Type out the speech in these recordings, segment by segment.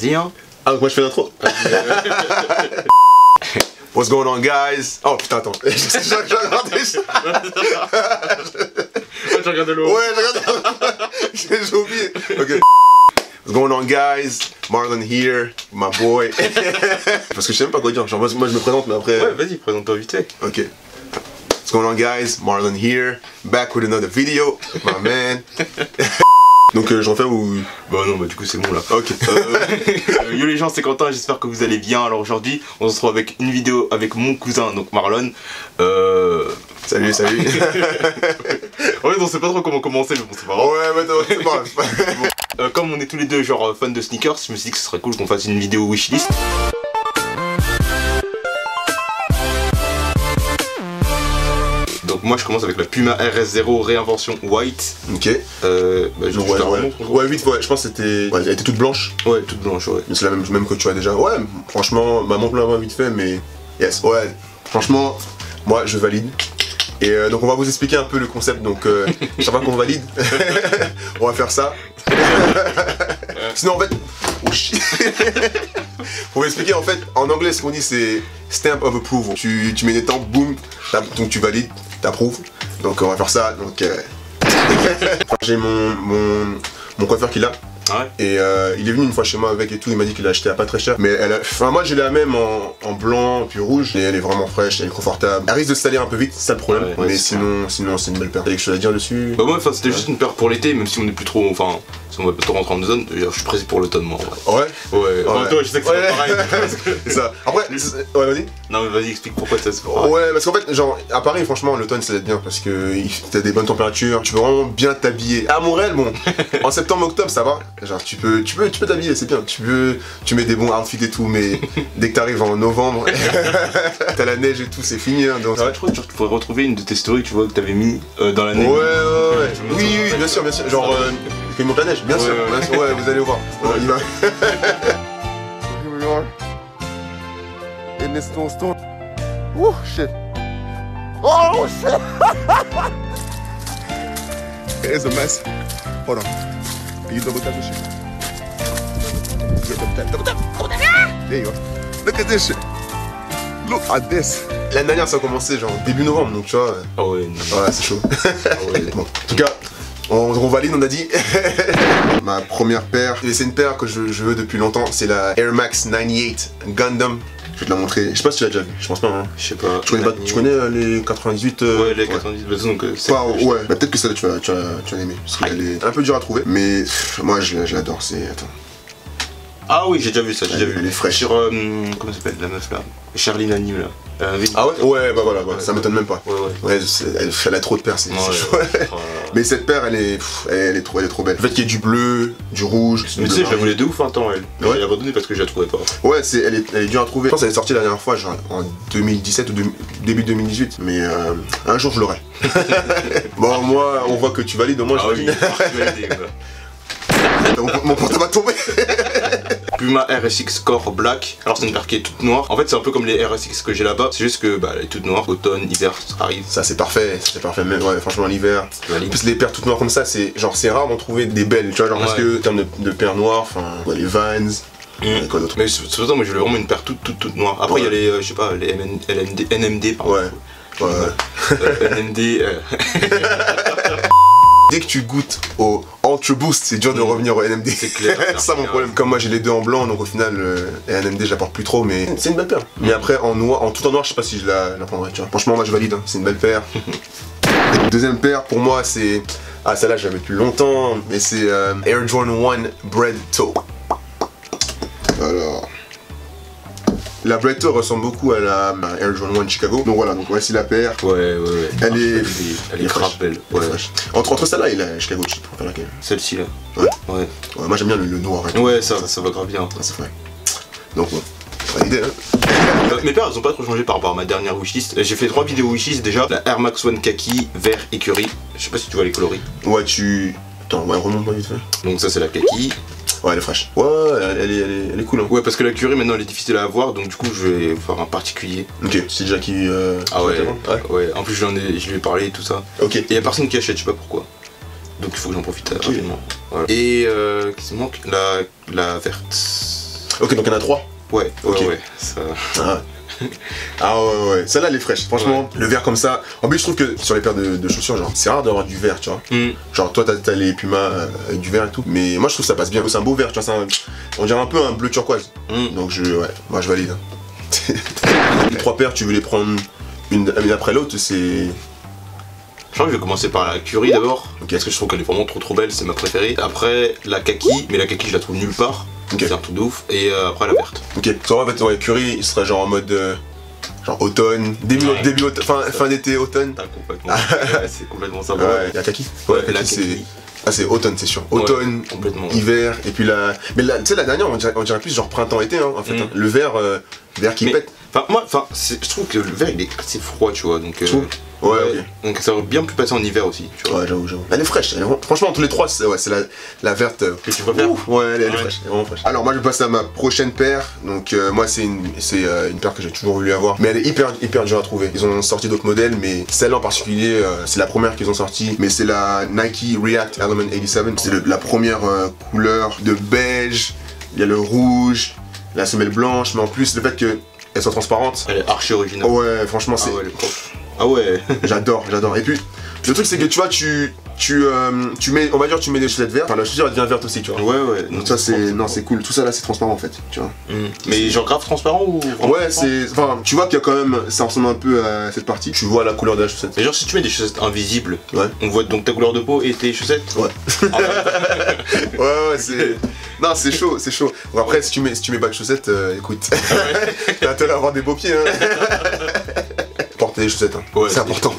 Vas-y, hein. Ah, donc moi je fais l'intro. What's going on, guys? Oh putain, attends. J'ai regardé ça. Ouais, l'eau. J'ai regardé. J'ai oublié. Ok. What's going on, guys? Marlon here, my boy. Parce que je sais même pas quoi dire. Genre, moi, moi, je me présente, mais après. Ouais, vas-y, présente-toi vite fait. Ok. What's going on, guys? Marlon here, back with another video. My man. Donc, euh, j'en fais ou. Bah non, bah du coup c'est bon là. Ok. Euh, yo les gens, c'est Quentin, j'espère que vous allez bien. Alors aujourd'hui, on se retrouve avec une vidéo avec mon cousin, donc Marlon. Euh... Salut, salut. Ouais, on sait pas trop comment commencer, mais bon, c'est pas grave. ouais, mais non, c'est pas grave. grave. Euh, comme on est tous les deux genre fans de sneakers, je me suis dit que ce serait cool qu'on fasse une vidéo wishlist. Donc moi je commence avec la Puma RS0 réinvention white. Ok. Euh, bah, je, ouais, ouais. ouais, 8, ouais, je pense que c'était. Ouais, elle était toute blanche. Ouais, toute blanche, ouais. Mais c'est la même, même que tu as déjà. Ouais, franchement, bah, montre-la moi vite fait, mais. Yes, ouais. Franchement, moi, je valide. Et euh, donc, on va vous expliquer un peu le concept. Donc, euh, chaque fois qu'on valide, on va faire ça. Sinon, en fait. Oh shit. Pour vous expliquer, en fait, en anglais, ce qu'on dit, c'est stamp of approval. Tu, tu mets des temps, boum, donc tu valides, t'approuves. Donc, on va faire ça. Donc, euh, j'ai mon, mon, mon coiffeur qui l'a. Ouais. Et euh, il est venu une fois chez moi avec et tout, il m'a dit qu'il l'a acheté à pas très cher. Mais elle a... enfin, moi j'ai la même en, en blanc puis rouge. Et elle est vraiment fraîche, elle est confortable. Elle risque de se salir un peu vite, c'est ça le problème. Ouais, ouais, mais sinon, sinon c'est une belle paire. T'as quelque chose à dire dessus? Bah moi enfin c'était juste une paire pour l'été, même si on est plus trop, enfin, si on va pas trop rentrer en zone, je suis pressé pour l'automne moi. Ouais? Ouais, Ouais, enfin, Ouais. toi je sais que c'est pareil. c'est ça. Après, ouais, vas-y. non mais vas-y explique pourquoi ça pareil. Ouais, parce qu'en fait, genre, à Paris, franchement, l'automne, ça va être bien parce que t'as des bonnes températures, tu peux vraiment bien t'habiller. À Montréal, bon, en septembre, octobre, ça va. Genre, tu peux, tu peux, tu peux t'habiller, c'est bien. Tu peux, tu mets des bons outfits et tout, mais dès que t'arrives en novembre, t'as la neige et tout, c'est fini. Hein, donc, Je crois que tu pourrais retrouver une de tes stories tu vois que t'avais mis euh, dans Ouais, l'année. ouais, ouais. Me Oui, sens- oui, bien sûr, bien sûr. Genre, euh, il monte la neige, bien Ouais, sûr. ouais, bien sûr. Ouais, vous allez voir. Ouais. il va. Here we are in this storm. storm. Woo, shit. Oh, shit. It's a mess. Hold on. Can you double tap this shit? Yeah, double tap, double tap, double tap. There you go. Look at this shit. Look at this. L'année dernière, ça a commencé genre début novembre, donc tu vois. Ah ouais, non. Ouais, c'est chaud. Ah ouais. Bon, en tout cas, on, on valide, on a dit. Ma première paire, c'est une paire que je, je veux depuis longtemps, c'est la Air Max 98 Gundam. Je vais te la montrer. Je sais pas si tu l'as déjà vu, je pense pas. Hein. Je sais pas. Tu connais, pas, tu connais euh, les 98 euh, Ouais, les 90 bah, donc euh, c'est. Pas- ouais, bah, peut-être que celle-là tu vas, tu, vas, tu vas l'aimer. Parce qu'elle est un peu dure à trouver. Mais pff, moi je, je l'adore. C'est. Attends. Ah oui, j'ai déjà vu ça, j'ai déjà vu. elle est fraîche. Sur. euh, comment ça s'appelle la meuf là Charline Anime là. Euh. Ah ouais Ouais, bah voilà, ça m'étonne même pas. Ouais, ouais. Elle, elle a trop de paires, c'est. Ouais. Mais cette paire, elle est, pff, elle est trop, elle est trop belle. Le fait qu'il y ait du bleu, du rouge, Mais tu sais, je la voulais de ouf un temps elle. Je l'ai abandonnée parce que je la trouvais pas. Ouais, elle, est, elle est dure à trouver. Je pense qu'elle est sortie la dernière fois, genre en 2017 ou de- début 2018. Mais euh, un jour, je l'aurai. bon, moi, on voit que tu valides, au moins, Ah je valide. mon portable va tomber. Puma RSX Core Black. Alors c'est une paire qui est toute noire. En fait c'est un peu comme les RSX que j'ai là-bas. C'est juste que bah elle est toute noire. Automne, hiver, arrive. Ça, c'est parfait, c'est parfait. Même, ouais, franchement, l'hiver. En plus, les paires toutes noires comme ça, c'est genre, c'est rare d'en trouver des belles. Tu vois, genre, parce Ouais. que en termes de, de paires noires, enfin, ouais, les Vans, Mm. euh, quoi d'autre Mais c'est pour ça moi je voulais vraiment une paire toute toute toute noire. Après il y a les euh, je sais pas les MN LMD, NMD pardon. Ouais. Ouais, ouais. Euh, NMD. euh, Dès que tu goûtes au Ultra Boost, c'est dur de revenir au NMD. Mm. C'est clair. C'est ça mon problème. Comme moi j'ai les deux en blanc, donc au final, euh, NMD je la porte plus trop, mais c'est une belle paire. Mais après, en noir, en tout en noir, je sais pas si je la, la prendrais, tu vois. Franchement, moi je valide, hein. c'est une belle paire. Deuxième paire, pour moi, c'est. Ah, celle-là, je l'avais depuis longtemps, mais c'est euh, Air Jordan 1 Bread Toe. Alors. La Toe ressemble beaucoup à la Air Jordan 1 Chicago. Donc voilà, donc voici la paire. Ouais ouais ouais. Elle est- Elle est, elle est grave fraîche. belle. Ouais. Entre, entre celle-là et la Chicago Chip, faire laquelle Celle-ci là. Ouais. Ouais. Ouais, moi j'aime bien le, le noir. Ouais ça ça va grave bien. C'est vrai. Donc, ouais. Hein. Euh, Mes paires elles ont pas trop changé par rapport à ma dernière wishlist. J'ai fait trois vidéos wishlist déjà. La Air Max One Kaki, vert écurie. Je sais pas si tu vois les coloris. Ouais, tu. Attends, ouais, remonte-moi vite fait. Donc ça c'est la Kaki. Ouais, elle est fraîche. Ouais, elle, est, elle, est, elle est cool, hein. Ouais parce que la curry maintenant elle est difficile à avoir donc du coup je vais faire un particulier. Ok, c'est déjà qui. Euh, Ah ouais, Ouais. ouais. En plus je lui, ai, je lui ai parlé et tout ça. Ok. Et y a personne qui achète, je sais pas pourquoi. Donc il faut que j'en profite euh, rapidement. Voilà. Et euh, qu'est-ce qui manque? La, la verte. Ok, donc il y en a trois. Ouais, ouais, Ok. ouais. Ça... Ah, ah ouais, ouais, celle-là elle est fraîche. Franchement, le vert comme ça. En plus, je trouve que sur les paires de, de chaussures, genre, c'est rare d'avoir du vert, tu vois. Hmm. Genre, toi, t'as les Puma euh, avec du vert et tout. Mais moi, je trouve que ça passe bien. C'est un beau vert, tu vois. un- on dirait un peu un bleu turquoise. Hmm. Donc, je, ouais, moi, je valide. hein. les trois paires, tu veux les prendre une, une après l'autre, c'est. Je crois que je vais commencer par la Curie d'abord. Parce que je trouve qu'elle est vraiment trop trop belle, c'est ma préférée. Après, la Kaki, mais la Kaki, je la trouve nulle part. C'est un truc de ouf. Et euh, après, la verte. Ok. Ça en fait, ouais, Curry, il serait genre en mode. euh, genre automne, début, Ouais. début automne, fin, fin d'été, automne. T'as complètement. ouais, c'est complètement ça. Ouais, la kaki Ouais, kaki, la c'est. Kaki. Ah, c'est automne, c'est sûr. Automne, complètement. hiver, et puis la. Mais la- tu sais, la dernière, on dirait, on dirait plus genre printemps-été, hein, en fait. Mm. hein. Le vert, euh, vert qui Mais- pète. Enfin, moi, enfin, je trouve que le vert il est assez froid, tu vois. Donc, euh, Ouais, ok. Donc, ça aurait bien pu passer en hiver aussi, tu vois. Ouais, j'avoue, j'avoue. Elle est fraîche. elle est- franchement, entre les trois, c'est ouais, c'est la, la verte. euh, Que tu préfères ouf, Ouais, elle, est- elle est Ouais. fraîche. Elle est vraiment fraîche. Alors, moi, je passe à ma prochaine paire. Donc, euh, moi, c'est une, euh, une paire que j'ai toujours voulu avoir. Mais elle est hyper, hyper dure à trouver. Ils ont sorti d'autres modèles, mais celle-là en particulier, euh, c'est la première qu'ils ont sortie. Mais c'est la Nike React Element 87. C'est la première couleur de beige. Il y a le rouge, la semelle blanche, mais en plus, le fait qu'elle soit transparente. Elle est archi originale. Ouais, franchement, ah c'est. ouais, propre. Ah ouais. J'adore, j'adore. Et puis, le truc c'est que tu vois, tu, tu, euh, tu mets, on va dire, tu mets des chaussettes vertes. Enfin, la chaussure elle devient verte aussi, tu vois. ouais, ouais. Donc ça c'est, non, c'est cool. Tout ça là, c'est transparent en fait, tu vois. Hmm. Mais genre grave transparent ou Ouais, c'est, enfin, tu vois qu'il y a quand même, ça ressemble un peu à cette partie. Tu vois la couleur de la chaussette. Mais genre si tu mets des chaussettes invisibles, Ouais. on voit donc ta couleur de peau et tes chaussettes Ouais. Ah ouais. Ouais, ouais, c'est, non, c'est chaud, c'est chaud. Bon, après, si tu mets, si tu mets pas de chaussettes, euh, écoute, t'as intérêt à avoir des beaux pieds. Hein. Des chaussettes, hein. Ouais, c'est important.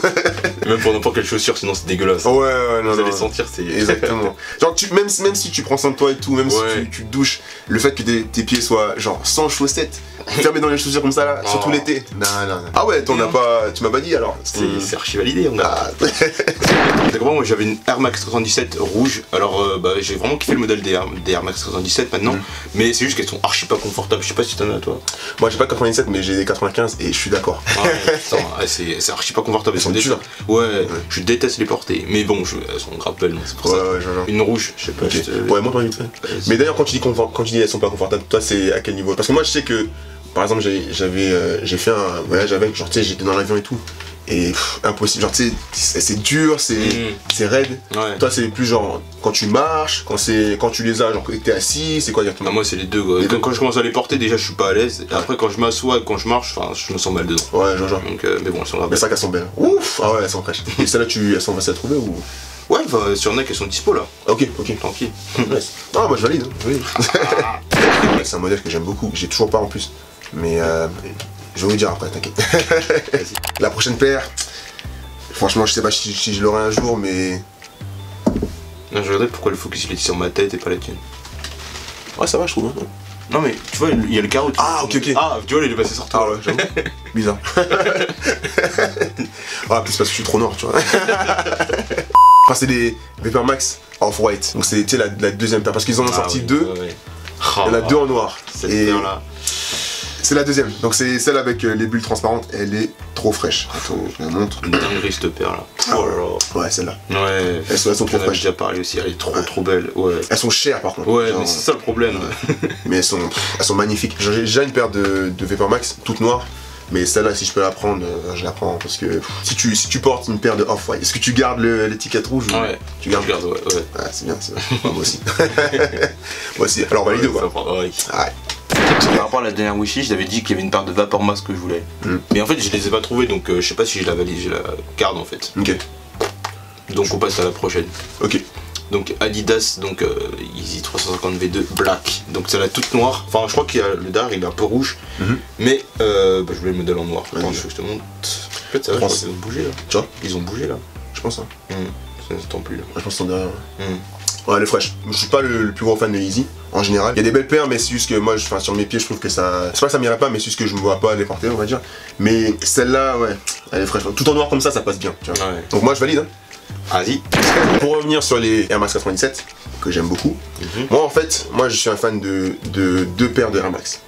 Même pour n'importe quelle chaussure, sinon c'est dégueulasse. ouais, ouais, non, Vous allez non. sentir, c'est. Exactement. Genre, tu, même, même si tu prends soin de toi et tout, même Ouais. si tu, tu te douches, le fait que tes, tes pieds soient genre sans chaussettes, fermés dans les chaussures comme ça là, Oh. surtout l'été. Non, non, non. Ah ouais, t'en as pas. Tu m'as pas dit alors C'est c'est archi validé, on a. Ah, D'accord, moi j'avais une Air Max 97 rouge, alors euh, bah, j'ai vraiment kiffé le modèle des Air, des Air Max 97 maintenant, Mm. mais c'est juste qu'elles sont archi pas confortables, je sais pas si t'en as toi. Moi j'ai pas 97, mais j'ai des 95 et je suis d'accord. Ah, ouais, c'est archi pas confortable, Elles sont déjà-. Ouais, je déteste les porter, mais bon, je- elles sont donc c'est pour Ouais, ça. Une rouge, je sais pas. Ok. je te- Ouais, moi pas vite. Mais d'ailleurs, quand tu dis quand tu dis elles sont pas confortables, toi c'est à quel niveau? Parce que moi je sais que, par exemple, j'ai- j'avais euh, j'ai fait un voyage avec, genre tu sais, j'étais dans l'avion et tout. Et pff, impossible, genre tu sais, c'est dur, c'est Mm. c'est raide. Ouais. Toi c'est plus genre quand tu marches, quand c'est quand tu les as, genre que t'es assis, c'est quoi Ah, exactement moi c'est les deux, quoi. Les Quand, deux. quand je commence à les porter, déjà je suis pas à l'aise, et après quand je m'assois et quand je marche, je me sens mal dedans. Ouais, genre, genre. Donc, euh, mais bon, elles sont grave Mais ça qu'elles sont belles. Ouf Ah ouais, elles sont fraîches. Et celles-là, tu, elles sont faciles à trouver ou? Ouais, bah, sur Nike elles sont dispo là, Ok, ok. tranquille. Nice. Ah, moi je valide. hein, je valide. c'est un modèle que j'aime beaucoup, que j'ai toujours pas en plus. Mais euh, je vais vous dire après, t'inquiète. La prochaine paire, franchement, je sais pas si, si je l'aurai un jour, mais. Non, je regardais pourquoi le focus il est sur ma tête et pas la tienne. Ouais, ça va, je trouve. hein. Non mais tu vois, il y a le carreau. Ah, ok, ok. Ah, tu vois, il est passé sur toi. Ah ouais, j'avoue. Bizarre. ah, plus parce que je suis trop noir, tu vois. enfin, c'est des Vapor Max Off-White. Donc, c'est la, la deuxième paire. Parce qu'ils en ont Ah, sorti oui, deux. ouais, ouais. Il y en a Ah, deux en noir. Cette Et paire là. C'est la deuxième. Donc, c'est celle avec euh, les bulles transparentes. Elle est trop fraîche. Attends, je la montre. Une dinguerie cette paire là. Ah. Oh là là. Ouais, celle-là. Ouais. Elles sont, elles sont trop fraîches. déjà parlé aussi, elle est trop trop belle. Ouais. Elles sont chères par contre. Ouais, Genre, mais c'est ça le problème. mais elles sont, elles sont magnifiques. J'ai déjà une paire de, de Vapor Max, toute noire. Mais celle-là, si je peux la prendre, euh, je la prends. Parce que pff, si tu, si tu portes une paire de Off-White, est-ce que tu gardes le- l'étiquette rouge ou Ouais. Tu gardes Regarde, ouais, ouais. Ah, c'est bien, c'est bien. moi aussi. moi aussi. Alors, valide Ouais, quoi. Ouais. Ouais. Par rapport à la dernière Wishy, je t'avais dit qu'il y avait une paire de Vapor Max que je voulais. Mm. Mais en fait, je les ai pas trouvées donc euh, je sais pas si je la valide, je la garde en fait. Ok. Donc on passe à la prochaine. Ok. Donc Adidas, donc euh, Easy 350 V2 Black. Donc c'est la toute noire. Enfin, je crois qu'il y a le dard, il est un peu rouge. Mhm. Mais euh, bah, je voulais le modèle en noir. Ouais, Attends, ouais. je je te montre. En fait, ça va, qu'ils ont bougé là. Tu vois Ils ont bougé là. Je pense. Hein. Hmm. Ça ne plus là. Je pense que c'est derrière. Hmm. Ouais, elle est fraîche. Je suis pas le, le plus gros fan de Yeezy en général. Il y a des belles paires, mais c'est juste que moi, je, sur mes pieds, je trouve que ça. C'est pas que ça m'irait pas, mais c'est juste que je me vois pas les porter, on va dire. Mais celle-là, ouais, elle est fraîche. Tout en noir comme ça, ça passe bien. Tu vois. Ouais. Donc moi, je valide. Hein. Vas-y. Pour revenir sur les Air Max 97, que j'aime beaucoup, Mhm. moi en fait, moi je suis un fan de, de deux paires de Air Max.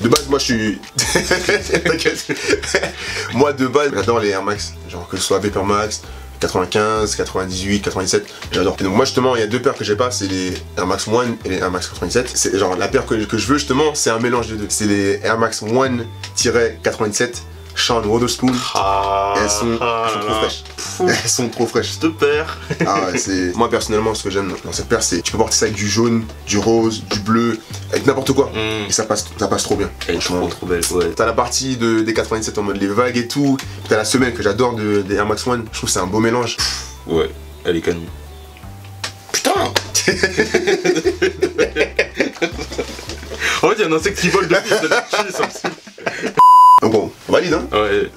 De base, moi je suis. T'inquiète. moi de base, j'adore les Air Max. Genre que ce soit Vapor Max, 95, 98, 97, j'adore. Et donc moi justement, il y a deux paires que j'ai pas, c'est les Air Max 1 et les Air Max 97. C'est genre la paire que, que je veux justement, c'est un mélange des deux. C'est les Air Max 1-97 Sean Wotherspoon. Ah, elles sont, ah elles sont trop là. Elles sont trop fraîches. Je te perds. Ah ouais, c'est. Moi personnellement, ce que j'aime dans cette paire, c'est tu peux porter ça avec du jaune, du rose, du bleu, avec n'importe quoi. Mm. Et ça passe, ça passe trop bien. Elle est trop trop belle, ouais. T'as la partie de, des 97 en mode les vagues et tout. T'as la semelle que j'adore de, des Air Max One. Je trouve que c'est un beau mélange. Ouais, elle est canon. Putain En fait, il y a un insecte qui vole depuis, ça l'a tué, ça me bon, on valide hein. Ouais.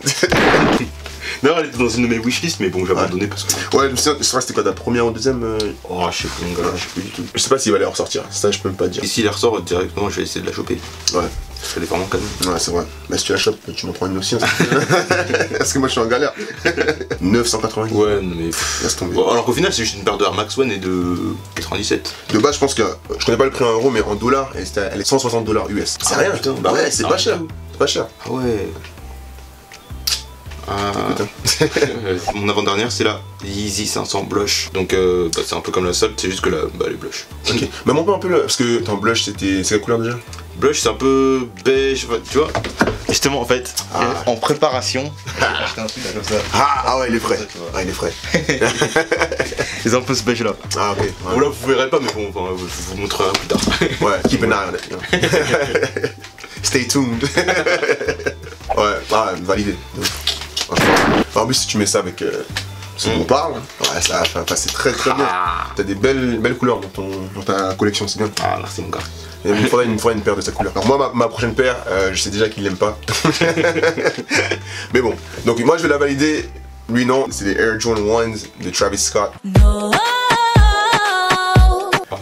Elle était dans une de mes wishlists, mais bon, j'ai abandonné parce que. Ouais, je sais pas, c'était quoi ta première ou deuxième euh, Oh, je sais plus, gars, je sais plus du tout. Je sais pas s'il va les ressortir. Ça, je peux même pas dire. Et s'il les ressort directement, je vais essayer de la choper. Ouais. Parce qu'elle est vraiment canon. Ouais, c'est vrai. Mais si tu la chopes, tu m'en prends une aussi. hein, Parce que moi, je suis en galère. 990. Ouais, mais. pff. Laisse tomber. Alors qu'au final, c'est juste une paire de Air Max One et de 97. De base, je pense que je connais pas le prix en euros, mais en dollars, elle, est 160 dollars US. C'est Ah, rien. putain, bah bah ouais, c'est non, pas cher. pas cher. Ah ouais. Euh, Mon avant-dernière, c'est la Yeezy 500 Blush. Donc, euh, bah, c'est un peu comme la solde, c'est juste que la, bah, elle est blush. Ok. Mais montre un peu le. Parce que ton blush, c'était. C'est quelle couleur déjà Blush, c'est un peu beige, tu vois. Justement, en fait, Ah. en préparation, j'ai un truc là, comme ça. ah, ah ouais, il est frais. Ah, il est frais. C'est un peu ce beige là. Ah, ok. Bon, Ouais, là, vous verrez pas, mais bon, enfin, je vous montrerai plus tard. ouais. keep an eye on it. Stay tuned. ouais, ah, validé. Donc, franchement. En plus, si tu mets ça avec. euh, ce Mm. qu'on parle, ouais, ça va passer très très bien. Ah, T'as des belles, belles couleurs dans, ton, dans ta collection, c'est bien. Ah, merci mon gars. Il me faudrait, il me faudrait une paire de cette couleur. Alors moi, ma, ma prochaine paire, euh, je sais déjà qu'il l'aime pas. Mais bon, donc moi je vais la valider. Lui non, c'est les Air Jordan 1 de Travis Scott. No.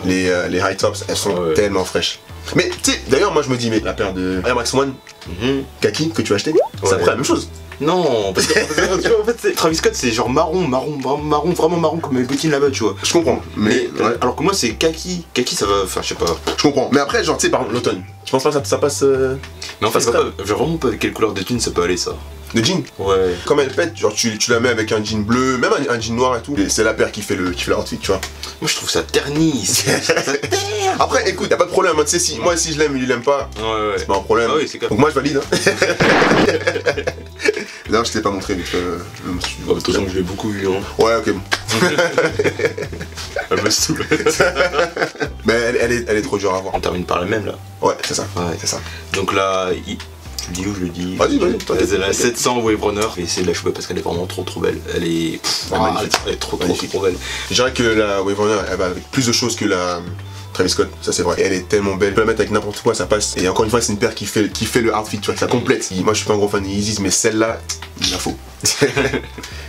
Les, euh, les high tops, elles sont Ouais. tellement fraîches. Mais tu sais, d'ailleurs moi je me dis, mais la paire de Air Max 1 Mhm. kaki que tu as acheté, c'est à Ouais. peu près la même chose. Non, parce que en fait, Travis Scott, c'est genre marron, marron, marron, vraiment marron comme mes bottines là-bas, tu vois. Je comprends, mais, Mais, ouais, alors que moi, c'est kaki. Kaki, ça va, enfin, je sais pas. je comprends. Mais après, genre, tu sais, par exemple, l'automne, je pense pas que ça, ça passe euh, Mais en fait, Ça pas, genre vraiment pas avec quelle couleur de thune ça peut aller, ça. de jean? Ouais. Comme elle pète, genre tu, tu la mets avec un jean bleu, même un, un jean noir et tout. Et c'est la paire qui fait le qui fait l'outfit, tu vois. Moi, je trouve ça terne. Après, écoute, y a pas de problème. hein, Tu sais, si moi si je l'aime, il l'aime pas, Ouais, ouais. c'est pas un problème. Ah oui. Donc moi je valide. Hein. D'ailleurs, je t'ai pas montré vite euh, de toute façon, je l'ai beaucoup vu, hein. Ouais, ok. bon. Elle me saoule. Mais elle, elle est, elle est trop dure à voir. On termine par la même, là. Ouais, c'est ça. Ouais. C'est ça. Donc là, il- tu le dis où je le dis? Vas-y, vas-y. C'est la 700 Wave. Je essayer de la choper parce qu'elle est vraiment trop trop belle. Elle est. pff, Ah. Elle est trop trop trop belle. Je dirais que la Wave Runner, elle va avec plus de choses que la Travis Scott, ça c'est vrai. Et elle est tellement belle. Tu peux la mettre avec n'importe quoi, ça passe. Et encore une fois, c'est une paire qui fait, qui fait le outfit, tu vois, ça complète. Moi, je suis pas un gros fan des Yeezys, mais celle-là, il la faut.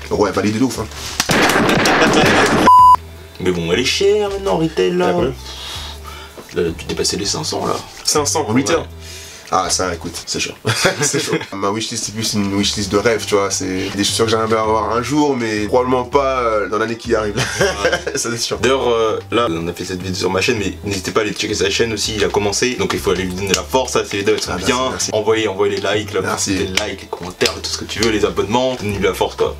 Donc ouais, validé de ouf. Hein. Mais bon, elle est chère maintenant, retail là. Elle a combien Là, tu dépassais les 500 là. 500 retail. Ouais. Ah ça écoute, c'est chaud. c'est chaud. Ma wishlist c'est plus une wishlist de rêve, tu vois, c'est des chaussures que j'aimerais avoir un jour mais probablement pas euh, dans l'année qui arrive. ça c'est sûr. D'ailleurs, euh, là, on a fait cette vidéo sur ma chaîne, mais n'hésitez pas à aller checker sa chaîne aussi. Il a commencé, donc il faut aller lui donner la force. Ça, ces vidéos elles sont Ah, merci, bien. merci. Envoyez, envoyez les likes, là, Merci. les likes, les commentaires, tout ce que tu veux, les abonnements. Donnez-lui la force quoi.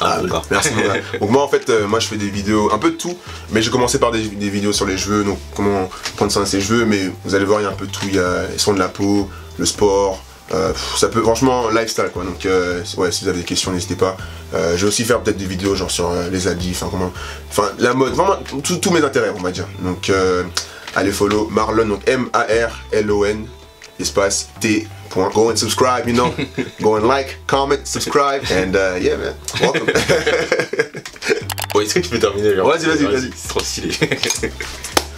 Ah, bon gars. merci mon gars. Donc moi en fait, euh, moi je fais des vidéos, un peu de tout, mais j'ai commencé par des, des vidéos sur les cheveux, donc comment prendre soin de ses cheveux, mais vous allez voir il y a un peu de tout, il y a les soins de la peau, le sport, euh, ça peut franchement lifestyle quoi. Donc euh, ouais, si vous avez des questions n'hésitez pas. Je vais aussi faire peut-être des vidéos genre sur les habits, enfin comment, enfin la mode, vraiment tous mes intérêts on va dire. Donc allez follow Marlon, donc M A R L O N espace T. Go and subscribe, you know. Go and like, comment, subscribe, and uh, yeah man, welcome. Bon, est-ce que tu peux terminer Vas-y, vas-y, vas-y. C'est trop stylé.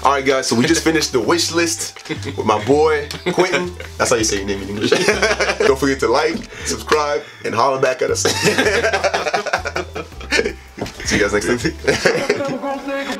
All right, guys. So we just finished the wish list with my boy Quentin. That's how you say your name in English. Don't forget to like, subscribe, and holler back at us. See you guys next time.